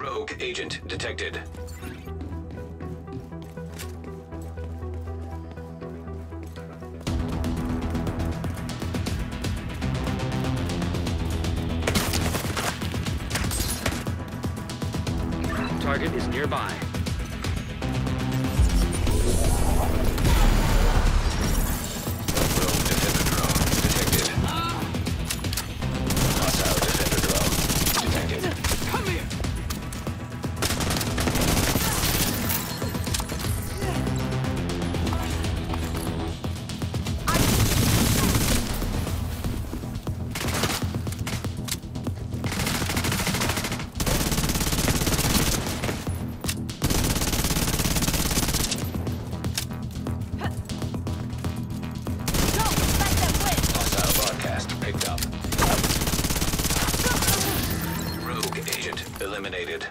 Rogue agent detected. Target is nearby. Agent eliminated.